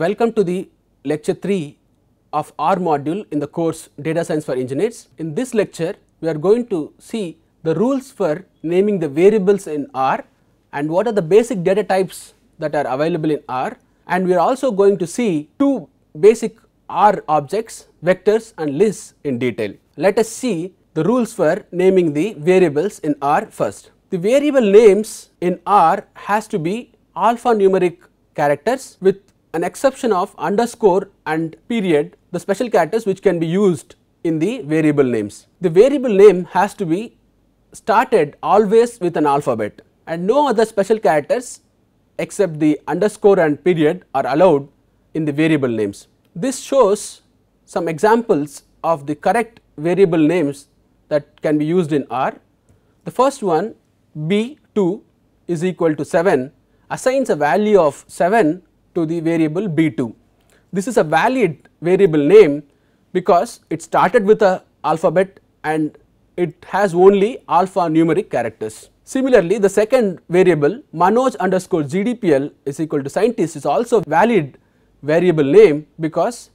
Welcome to the lecture 3 of R module in the course Data Science for Engineers. In this lecture, we are going to see the rules for naming the variables in R and what are the basic data types that are available in R and we are also going to see two basic R objects vectors and lists in detail. Let us see the rules for naming the variables in R first. The variable names in R has to be alphanumeric characters with an exception of underscore and period the special characters which can be used in the variable names. The variable name has to be started always with an alphabet and no other special characters except the underscore and period are allowed in the variable names. This shows some examples of the correct variable names that can be used in R. The first one b2 is equal to 7 assigns a value of 7 to the variable b2. This is a valid variable name because it started with a alphabet and it has only alphanumeric characters. Similarly, the second variable Manoj underscore GDPL is equal to scientist is also valid variable name because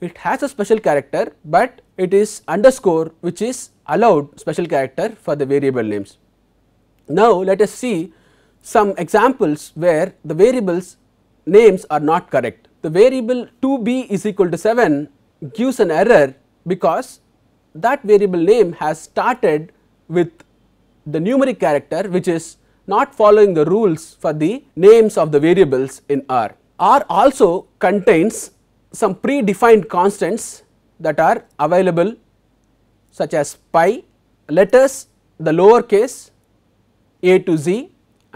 it has a special character, but it is underscore which is allowed special character for the variable names. Now, let us see some examples where the variables names are not correct. The variable 2b is equal to 7 gives an error because that variable name has started with the numeric character which is not following the rules for the names of the variables in R. R also contains some predefined constants that are available such as pi, letters the lower case a to z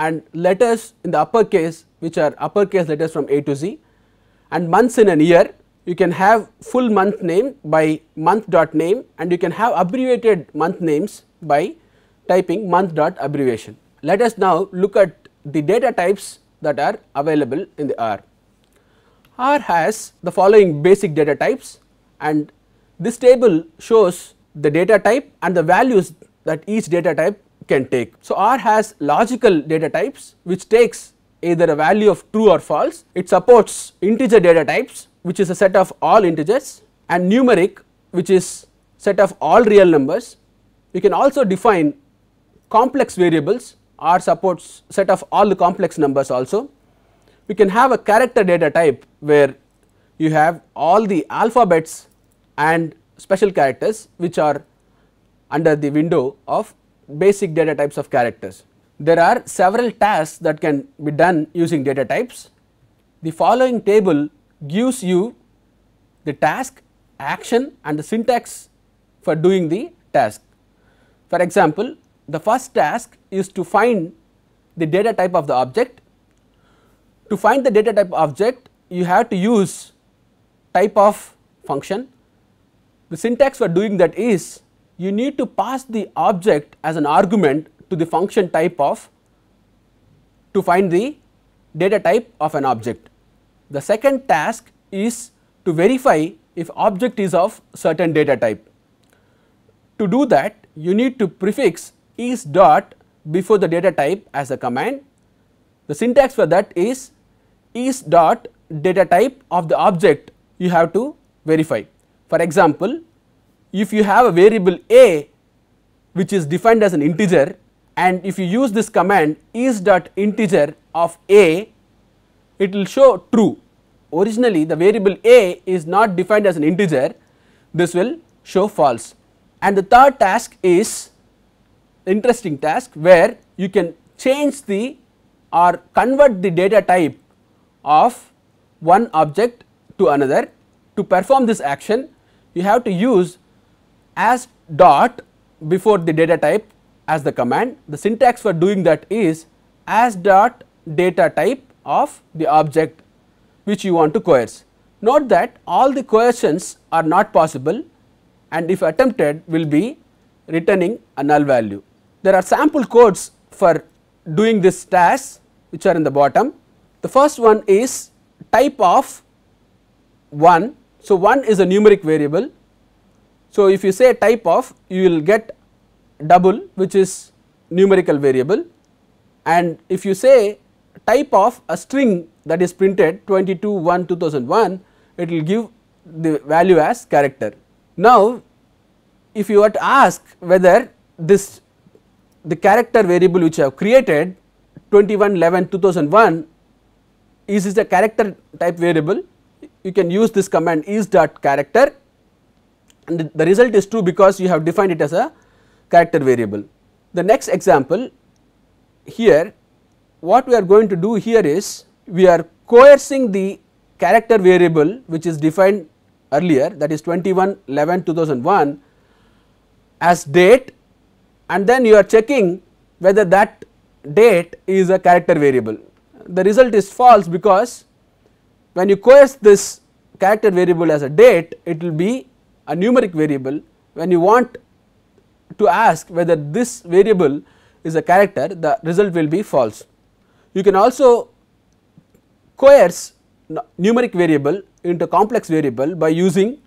and letters in the upper case which are uppercase letters from a to z and months in a year you can have full month name by month dot name and you can have abbreviated month names by typing month dot abbreviation. Let us now look at the data types that are available in the R. R has the following basic data types and this table shows the data type and the values that each data type can take. So, R has logical data types which takes either a value of true or false, it supports integer data types which is a set of all integers and numeric which is set of all real numbers. We can also define complex variables R supports set of all the complex numbers also. We can have a character data type where you have all the alphabets and special characters which are under the window of basic data types of characters. There are several tasks that can be done using data types. The following table gives you the task, action and the syntax for doing the task. For example, the first task is to find the data type of the object. To find the data type object, you have to use type of function. The syntax for doing that is you need to pass the object as an argument to the function type of to find the data type of an object. The second task is to verify if object is of certain data type. To do that you need to prefix is dot before the data type as a command. The syntax for that is is dot data type of the object you have to verify. For example, if you have a variable a which is defined as an integer and if you use this command is dot integer of a it will show true. Originally the variable a is not defined as an integer this will show false. And the third task is interesting task where you can change the or convert the data type of one object to another. To perform this action you have to use as dot before the data type as the command. The syntax for doing that is as dot data type of the object which you want to coerce. Note that all the coercions are not possible and if attempted will be returning a null value. There are sample codes for doing this task which are in the bottom. The first one is type of 1. So, 1 is a numeric variable. So, if you say type of you will get double which is numerical variable and if you say type of a string that is printed 22 1 2001 it will give the value as character. Now if you were to ask whether this the character variable which I have created 21 11 2001 is this a character type variable you can use this command is dot character and the result is true because you have defined it as a character variable. The next example here what we are going to do here is we are coercing the character variable which is defined earlier that is 21 11 2001 as date and then you are checking whether that date is a character variable. The result is false because when you coerce this character variable as a date it will be a numeric variable when you want to ask whether this variable is a character the result will be false. You can also coerce numeric variable into complex variable by using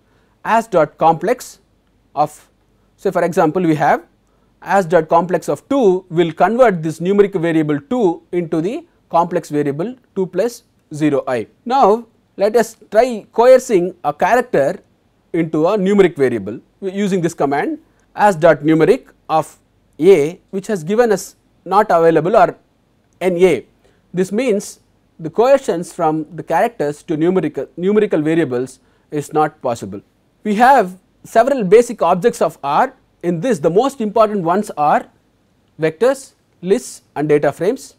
as dot complex of say for example we have as dot complex of 2 will convert this numeric variable 2 into the complex variable 2 plus 0 i. Now let us try coercing a character into a numeric variable using this command as dot numeric of a which has given us not available or n a. This means the coercions from the characters to numerical, numerical variables is not possible. We have several basic objects of R in this the most important ones are vectors, lists and data frames.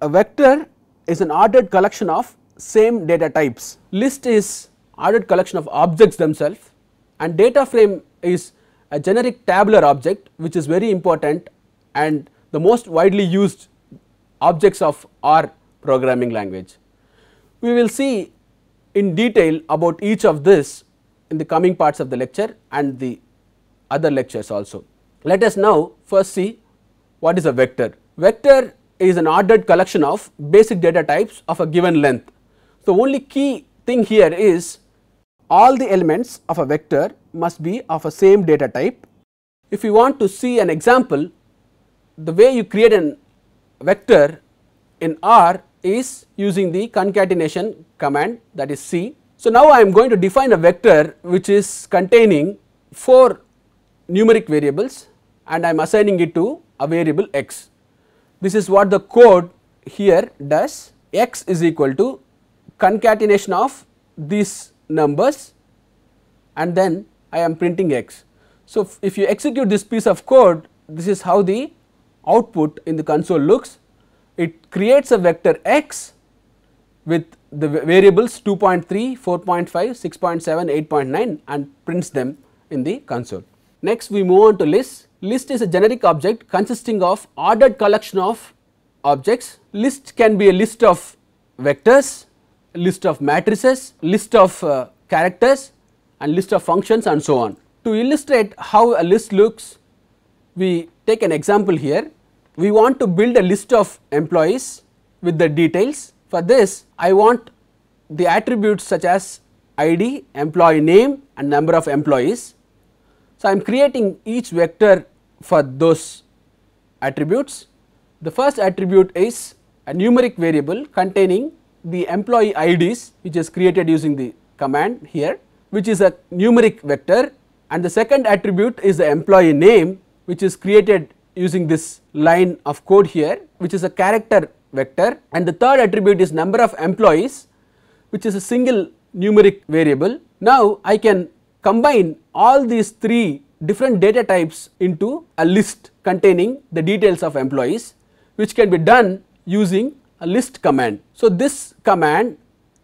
A vector is an ordered collection of same data types, list is ordered collection of objects themselves and data frame is a generic tabular object which is very important and the most widely used objects of R programming language. We will see in detail about each of this in the coming parts of the lecture and the other lectures also. Let us now first see what is a vector. Vector is an ordered collection of basic data types of a given length. So, only key thing here is all the elements of a vector must be of a same data type. If you want to see an example, the way you create an vector in R is using the concatenation command that is C. So, now I am going to define a vector which is containing 4 numeric variables and I am assigning it to a variable x. This is what the code here does x is equal to concatenation of these numbers and then I am printing x. So, if you execute this piece of code this is how the output in the console looks it creates a vector x with the variables 2.3, 4.5, 6.7, 8.9 and prints them in the console. Next we move on to list. List is a generic object consisting of ordered collection of objects. List can be a list of vectors, list of matrices, list of uh, characters and list of functions and so on. To illustrate how a list looks, we take an example here. We want to build a list of employees with the details. For this, I want the attributes such as ID, employee name and number of employees. So, I am creating each vector for those attributes. The first attribute is a numeric variable containing the employee IDs which is created using the command here which is a numeric vector and the second attribute is the employee name which is created using this line of code here which is a character vector and the third attribute is number of employees which is a single numeric variable. Now I can combine all these three different data types into a list containing the details of employees which can be done using list command. So, this command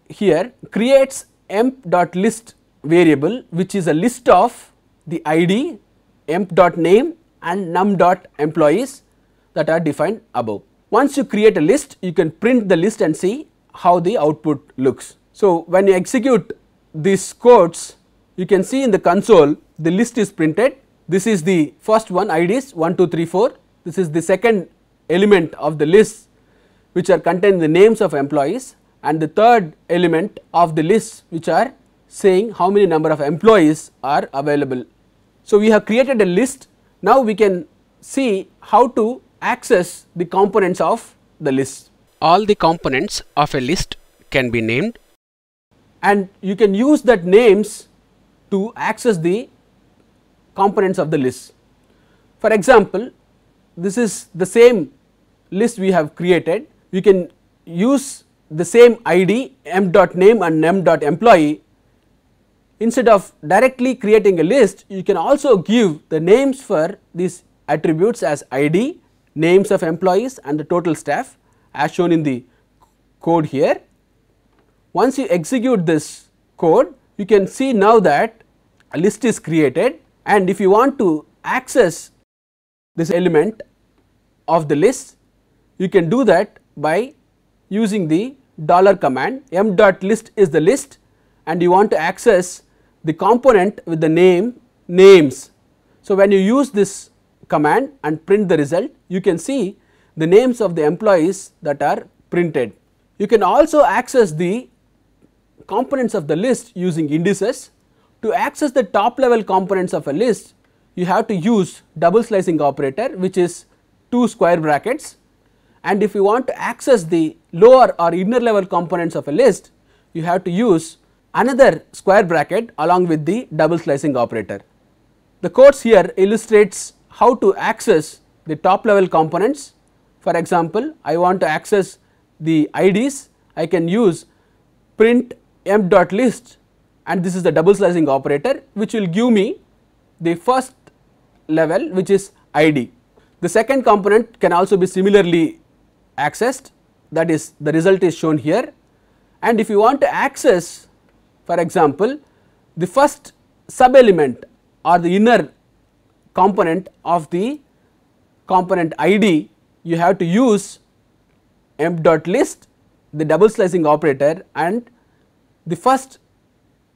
here creates emp.list variable which is a list of the id, emp.name and num.employees that are defined above. Once you create a list you can print the list and see how the output looks. So, when you execute these codes you can see in the console the list is printed this is the first one IDs 1 2 3 4 this is the second element of the list which are contained the names of employees and the third element of the list which are saying how many number of employees are available. So, we have created a list now we can see how to access the components of the list. all the components of a list can be named and you can use that names to access the components of the list. For example, this is the same list we have created, we can use the same ID m dot name and m dot employee instead of directly creating a list you can also give the names for these attributes as ID, names of employees and the total staff as shown in the code here. Once you execute this code you can see now that a list is created and if you want to access this element of the list you can do that by using the dollar command m dot list is the list and you want to access the component with the name names. So, when you use this command and print the result you can see the names of the employees that are printed. You can also access the components of the list using indices. To access the top level components of a list you have to use double slicing operator which is two square brackets and if you want to access the lower or inner level components of a list you have to use another square bracket along with the double slicing operator. The course here illustrates how to access the top level components. For example, I want to access the IDs, I can use print m dot list and this is the double slicing operator which will give me the first level which is ID. The second component can also be similarly accessed that is the result is shown here and if you want to access for example, the first sub element or the inner component of the component ID you have to use m dot list the double slicing operator and the first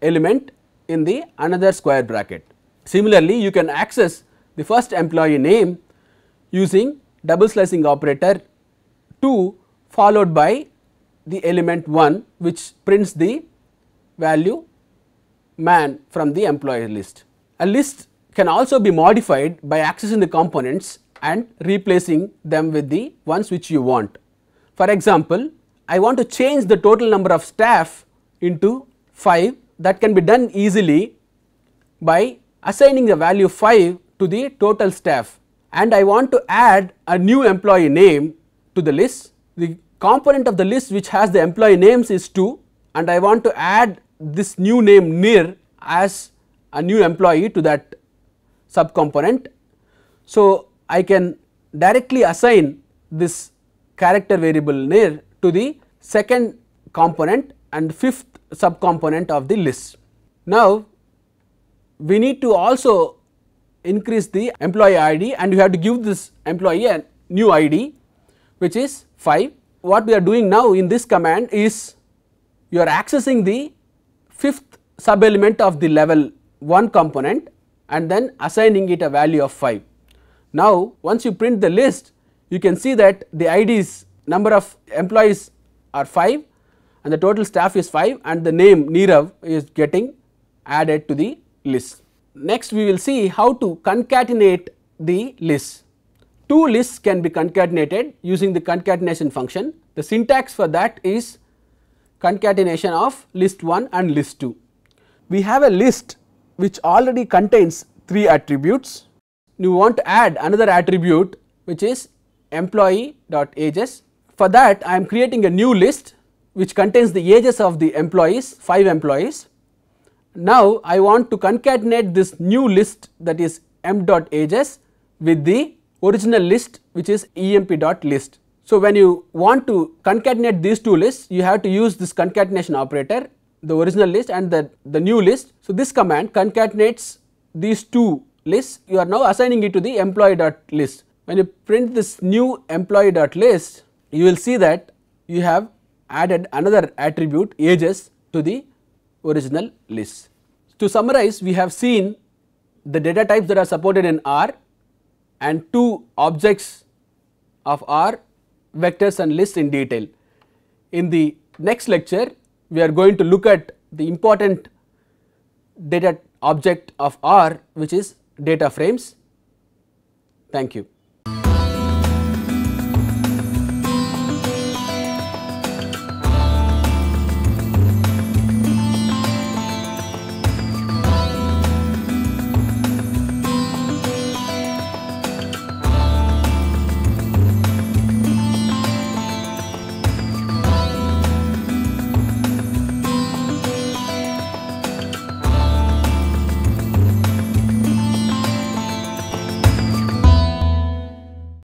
element in the another square bracket. Similarly, you can access the first employee name using double slicing operator 2 followed by the element 1 which prints the value man from the employee list. A list can also be modified by accessing the components and replacing them with the ones which you want. For example, I want to change the total number of staff into 5 that can be done easily by assigning the value 5 to the total staff and I want to add a new employee name to the list. The component of the list which has the employee names is 2 and I want to add this new name Nir as a new employee to that subcomponent. So, I can directly assign this character variable Nir to the second component and fifth subcomponent of the list. Now, we need to also increase the employee ID and you have to give this employee a new ID which is 5. What we are doing now in this command is you are accessing the fifth sub element of the level 1 component and then assigning it a value of 5. Now, once you print the list you can see that the IDs number of employees are 5 and the total staff is 5 and the name Nirav is getting added to the list. Next we will see how to concatenate the list. Two lists can be concatenated using the concatenation function. The syntax for that is concatenation of list 1 and list 2. We have a list which already contains 3 attributes. You want to add another attribute which is employee dot ages. For that I am creating a new list which contains the ages of the employees 5 employees. Now I want to concatenate this new list that is m dot ages with the original list which is emp dot list. So, when you want to concatenate these two lists you have to use this concatenation operator the original list and the, the new list. So, this command concatenates these two lists you are now assigning it to the employee dot list. When you print this new employee dot list you will see that you have added another attribute ages to the original list. To summarize we have seen the data types that are supported in R and two objects of R vectors and lists in detail. In the next lecture, we are going to look at the important data object of R which is data frames. Thank you.